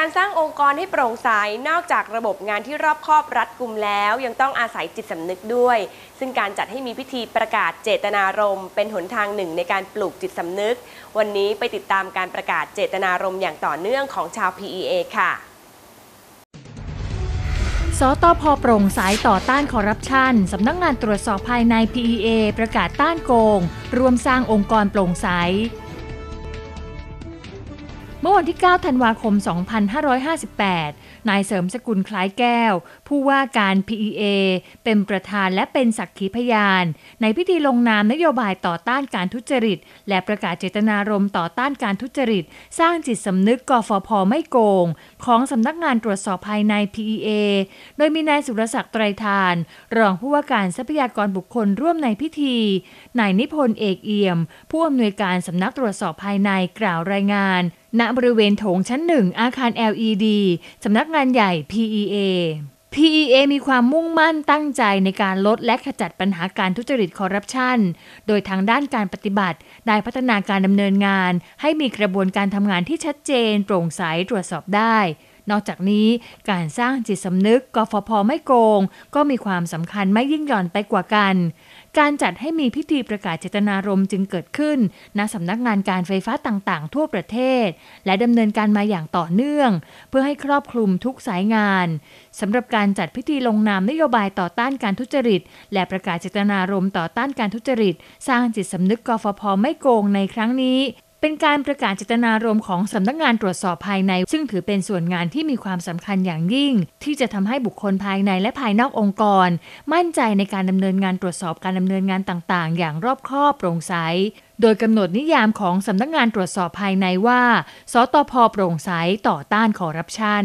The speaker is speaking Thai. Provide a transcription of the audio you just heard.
การสร้างองค์กรให้โปร่งใสนอกจากระบบงานที่รอบคอบรัดกุมแล้ว ยังต้องอาศัยจิตสำนึกด้วย ซึ่งการจัดให้มีพิธีประกาศเจตนารมณ์เป็นหนทางหนึ่งในการปลูกจิตสำนึก วันนี้ไปติดตามการประกาศเจตนารมณ์อย่างต่อเนื่องของชาว PEA ค่ะสตพโปร่งใสต่อต้านคอร์รัปชัน สำนักงงานตรวจสอบภายใน PEA ประกาศต้านโกงรวมสร้างองค์กรโปร่งใส เมื่อวันที่ 9 ธันวาคม 2558 นายเสริมสกุลคล้ายแก้ว ผู้ว่าการ PEA เป็นประธานและเป็นสักขีพยาน ในพิธีลงนามนโยบายต่อต้านการทุจริต และประกาศเจตนารมณ์ต่อต้านการทุจริต สร้างจิตสำนึกกฟพไม่โกง ของสำนักงานตรวจสอบภายใน PEA โดยมีนายสุรศักดิ์ไตรทาน รองผู้ว่าการทรัพยากรบุคคลร่วมในพิธี นายนิพนธ์เอกเอี่ยม ผู้อำนวยการสำนักตรวจสอบภายในกล่าวรายงานณบริเวณโถงชั้นหนึ่งอาคาร LED สำนักงานใหญ่ PEA PEA มีความมุ่งมั่นตั้งใจในการลดและขจัดปัญหาการทุจริตคอร์รัปชัน โดยทางด้านการปฏิบัติ ได้พัฒนาการดำเนินงาน ให้มีกระบวนการทำงานที่ชัดเจน โปร่งใสตรวจสอบได้ นอกจากนี้การสร้างจิตสำนึกกฟพไม่โกง ก็มีความสำคัญไม่ยิ่งหย่อนไปกว่ากัน การจัดให้มีพิธีประกาศเจตนารมณ์จึงเกิดขึ้น ณสำนักงานการไฟฟ้าต่างๆ ทั่วประเทศ และดำเนินการมาอย่างต่อเนื่อง เพื่อให้ครอบคลุมทุกสายงานสำหรับการจัดพิธีลงนามนโยบายต่อต้านการทุจริต และประกาศเจตนารมณ์ต่อต้านการทุจริต สร้างจิตสำนึกกฟพไม่โกงในครั้งนี้ เป็นการประกาศเจตนารมณ์ของสำนักงานตรวจสอบภายใน ซึ่งถือเป็นส่วนงานที่มีความสำคัญอย่างยิ่ง ที่จะทำให้บุคคลภายในและภายนอกองค์กร มั่นใจในการดำเนินงานตรวจสอบการดำเนินงานต่างๆ อย่างรอบคอบโปร่งใสโดยกำหนดนิยามของสำนักงานตรวจสอบภายในว่า สตพโปร่งใสต่อต้านคอร์รัปชัน